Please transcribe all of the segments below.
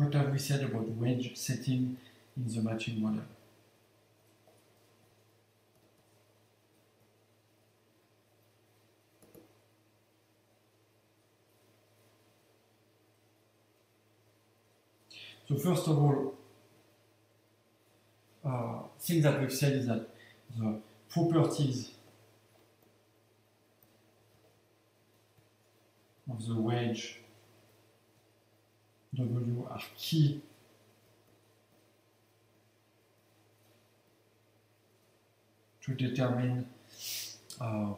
what have we said about wage setting in the matching model? So first of all, uh, that we've said is that the properties of the wage W are key to determine uh,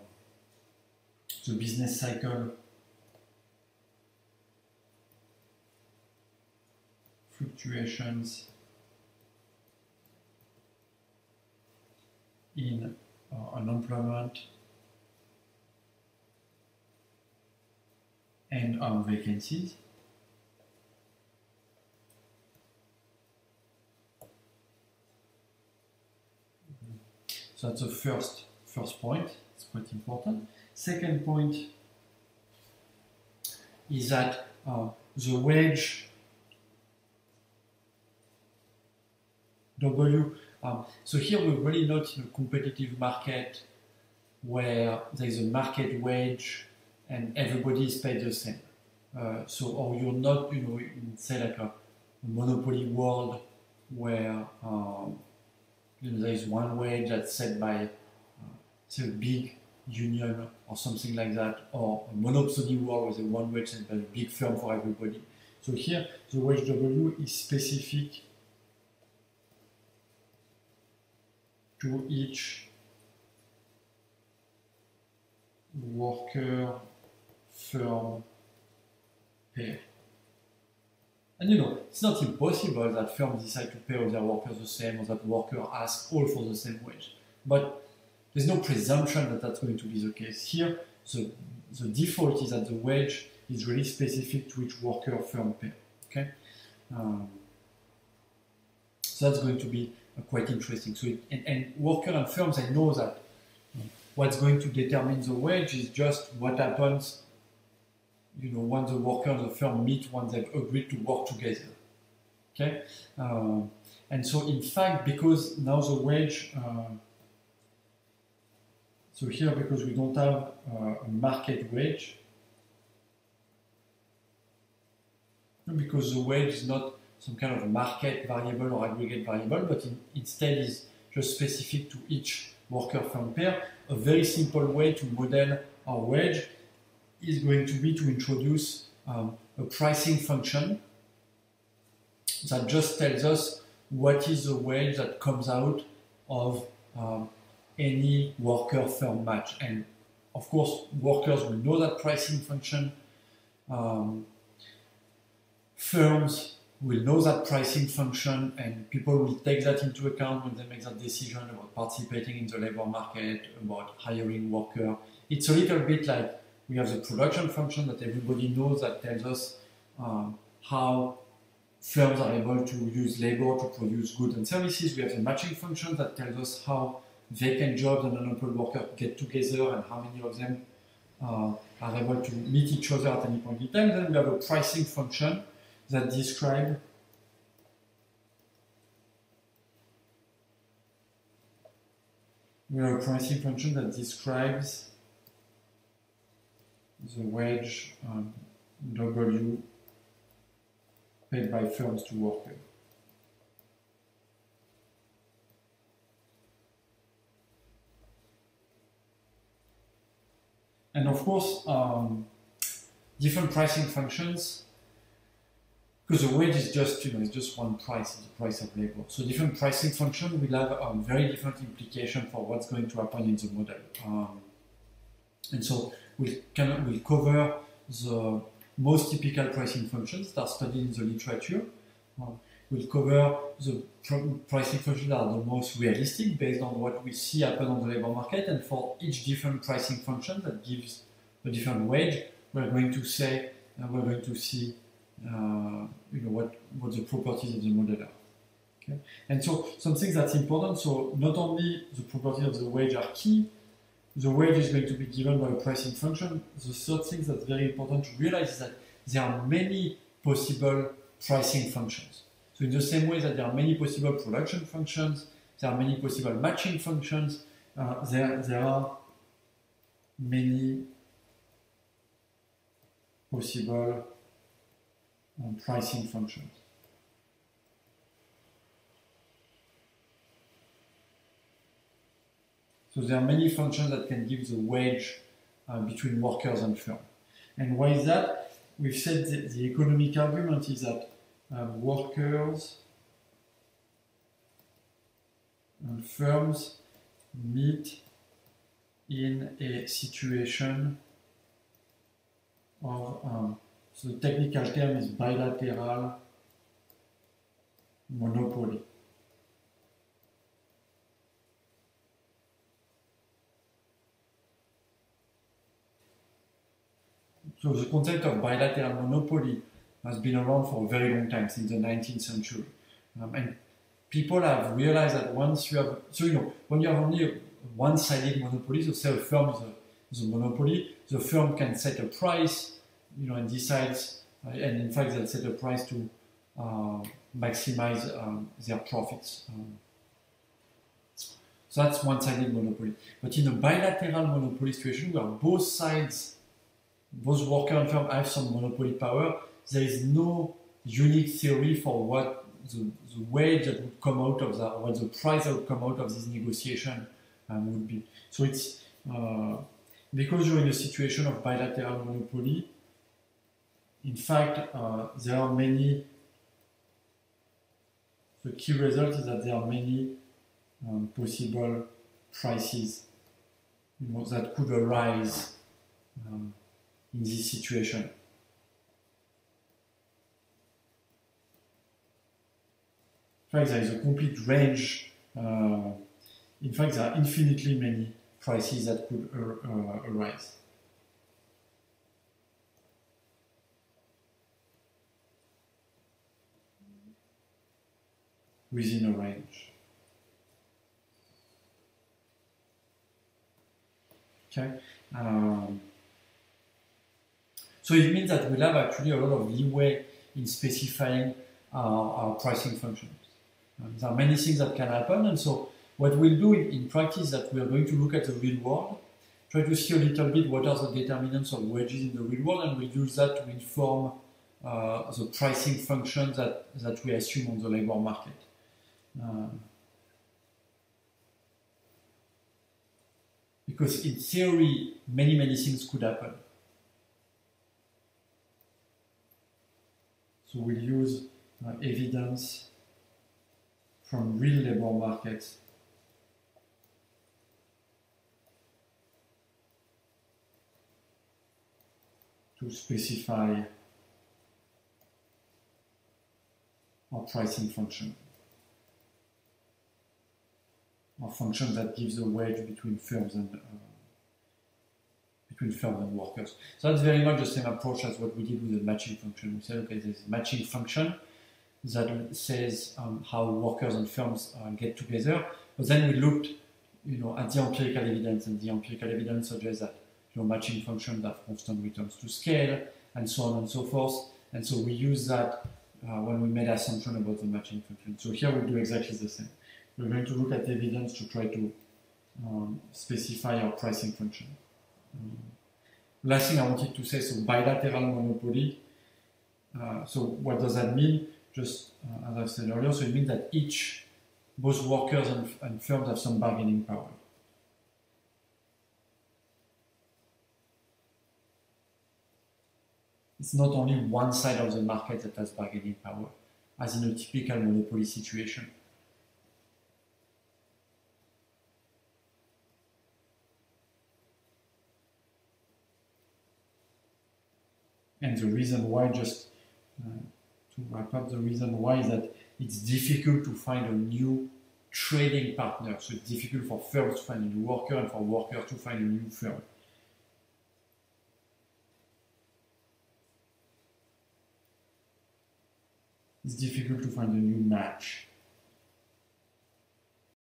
the business cycle? Fluctuations in uh, unemployment and on vacancies. So that's the first first point. It's quite important. Second point is that uh, the wage W. Um, so here we're really not in a competitive market where there is a market wage and everybody is paid the same. Uh, so, or you're not, you know, in say like a, a monopoly world where um, you know, there is one wage that's set by, uh, say, a big union or something like that, or a monopoly world where the one wage set by a big firm for everybody. So here, the wage W is specific to each worker firm pair. And you know, it's not impossible that firms decide to pay all their workers the same or that workers ask all for the same wage. But there's no presumption that that's going to be the case. Here, the, the default is that the wage is really specific to each worker firm pair. Okay? Um, so that's going to be uh, quite interesting. So, it, and, and worker and firms, I know that what's going to determine the wage is just what happens, you know, when the worker and the firm meet, when they've agreed to work together. Okay, uh, and so in fact, because now the wage, uh, so here because we don't have uh, a market wage, because the wage is not some kind of market variable or aggregate variable, but in, instead is just specific to each worker firm pair. A very simple way to model our wage is going to be to introduce um, a pricing function that just tells us what is the wage that comes out of um, any worker firm match. And of course, workers will know that pricing function. Um, firms will know that pricing function and people will take that into account when they make that decision about participating in the labor market, about hiring worker. It's a little bit like we have the production function that everybody knows that tells us um, how firms are able to use labor to produce goods and services. We have the matching function that tells us how vacant jobs and unemployed workers get together and how many of them uh, are able to meet each other at any point in time. Then we have a pricing function that describe we have a pricing function that describes the wage um, W paid by firms to workers. And of course, um, different pricing functions because the wage is just you know it's just one price, it's the price of labor. So different pricing function will have um, very different implication for what's going to happen in the model. Um, and so we'll, can, we'll cover the most typical pricing functions that are studied in the literature. Um, we'll cover the pr pricing functions that are the most realistic based on what we see happen on the labor market. And for each different pricing function that gives a different wage, we're going to say, uh, we're going to see uh, you know what what the properties of the model are. Okay? And so some something that's important. So not only the properties of the wage are key, the wage is going to be given by a pricing function. The third thing that's very important to realize is that there are many possible pricing functions. So in the same way that there are many possible production functions, there are many possible matching functions, uh, there, there are many possible um, pricing functions. So there are many functions that can give the wage uh, between workers and firm. And why is that? We've said the, the economic argument is that um, workers and firms meet in a situation of, um, so the technical term is bilateral monopoly. So the concept of bilateral monopoly has been around for a very long time, since the 19th century. Um, and people have realized that once you have, so you know, when you have only a one-sided monopoly, so say a firm is a, is a monopoly, the firm can set a price, you know, and decides, uh, and in fact they'll set a price to uh, maximize um, their profits. Um, so that's one-sided monopoly. But in a bilateral monopoly situation where both sides both worker and firm have some monopoly power. There is no unique theory for what the, the wage that would come out of that, what the price that would come out of this negotiation um, would be. So it's uh, because you're in a situation of bilateral monopoly. In fact, uh, there are many. The key result is that there are many um, possible prices you know, that could arise. Um, in this situation. In fact, there is a complete range. Uh, in fact, there are infinitely many prices that could uh, uh, arise. within a range. Okay. Um, so it means that we'll have actually a lot of leeway in specifying our, our pricing functions. Um, there are many things that can happen, and so what we'll do in practice is that we are going to look at the real world, try to see a little bit what are the determinants of wages in the real world, and we'll use that to inform uh, the pricing functions that, that we assume on the labor market. Um, because in theory, many, many things could happen. So we'll use uh, evidence from real labor markets to specify our pricing function. Our function that gives a wage between firms and uh, between firms and workers. So that's very much the same approach as what we did with the matching function. We said, okay, there's a matching function that says um, how workers and firms uh, get together. But then we looked, you know, at the empirical evidence, and the empirical evidence suggests that your matching functions have constant returns to scale, and so on and so forth. And so we use that uh, when we made assumption about the matching function. So here we do exactly the same. We're going to look at the evidence to try to um, specify our pricing function. Last thing I wanted to say, so bilateral monopoly. Uh, so what does that mean? Just uh, as I said earlier, so it means that each, both workers and, and firms have some bargaining power. It's not only one side of the market that has bargaining power, as in a typical monopoly situation. The reason why, just uh, to wrap up, the reason why is that it's difficult to find a new trading partner. So it's difficult for firms to find a new worker and for workers to find a new firm. It's difficult to find a new match.